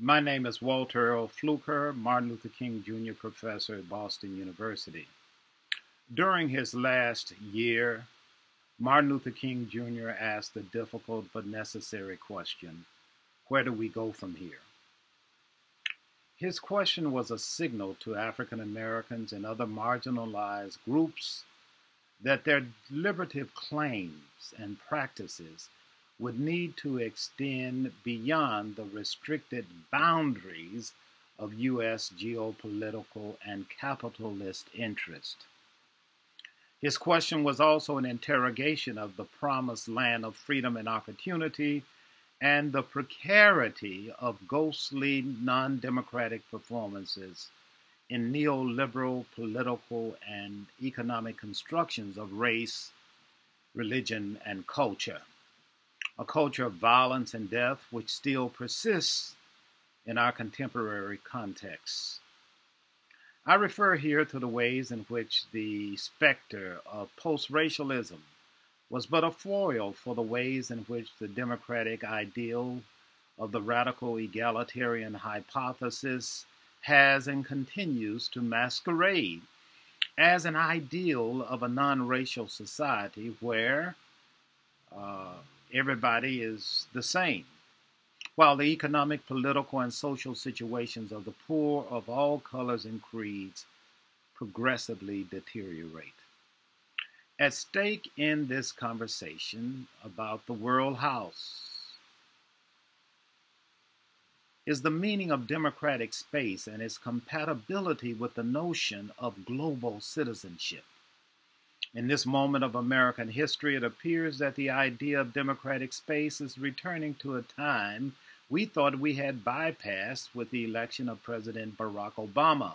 My name is Walter Earl Fluker, Martin Luther King Jr. professor at Boston University. During his last year, Martin Luther King Jr. asked the difficult but necessary question where do we go from here? His question was a signal to African Americans and other marginalized groups that their deliberative claims and practices would need to extend beyond the restricted boundaries of U.S. geopolitical and capitalist interest. His question was also an interrogation of the promised land of freedom and opportunity and the precarity of ghostly non democratic performances in neoliberal political and economic constructions of race, religion, and culture a culture of violence and death which still persists in our contemporary context. I refer here to the ways in which the specter of post racialism was but a foil for the ways in which the democratic ideal of the radical egalitarian hypothesis has and continues to masquerade as an ideal of a non racial society where uh, everybody is the same. While the economic, political, and social situations of the poor of all colors and creeds progressively deteriorate. At stake in this conversation about the world house is the meaning of democratic space and its compatibility with the notion of global citizenship. In this moment of American history, it appears that the idea of democratic space is returning to a time we thought we had bypassed with the election of President Barack Obama.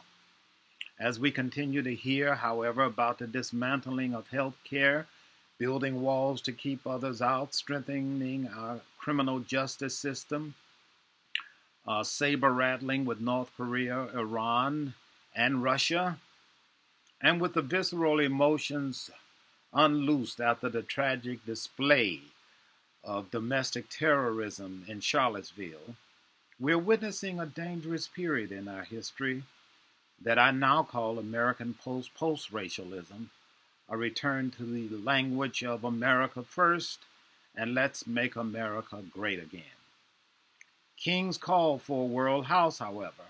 As we continue to hear, however, about the dismantling of health care, building walls to keep others out, strengthening our criminal justice system, uh, saber rattling with North Korea, Iran, and Russia, and with the visceral emotions unloosed after the tragic display of domestic terrorism in Charlottesville, we're witnessing a dangerous period in our history that I now call American post post racialism, a return to the language of America first and let's make America great again. King's call for a world house, however,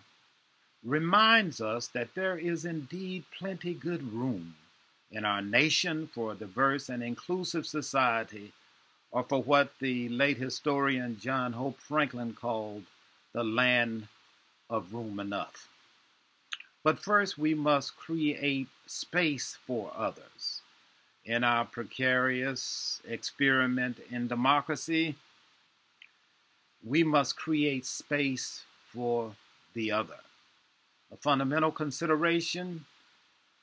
reminds us that there is indeed plenty good room in our nation for a diverse and inclusive society, or for what the late historian John Hope Franklin called the land of room enough. But first, we must create space for others. In our precarious experiment in democracy, we must create space for the other. A fundamental consideration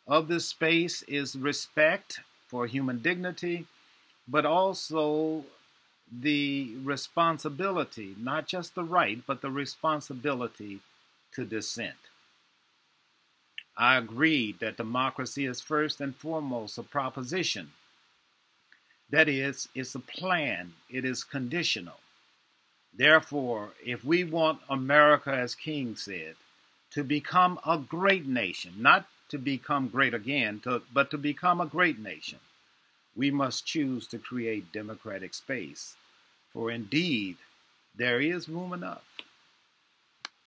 of this space is respect for human dignity, but also the responsibility, not just the right, but the responsibility to dissent. I agree that democracy is first and foremost a proposition. That is, it's a plan, it is conditional. Therefore, if we want America, as King said, to become a great nation, not to become great again, to, but to become a great nation, we must choose to create democratic space. For indeed, there is room enough.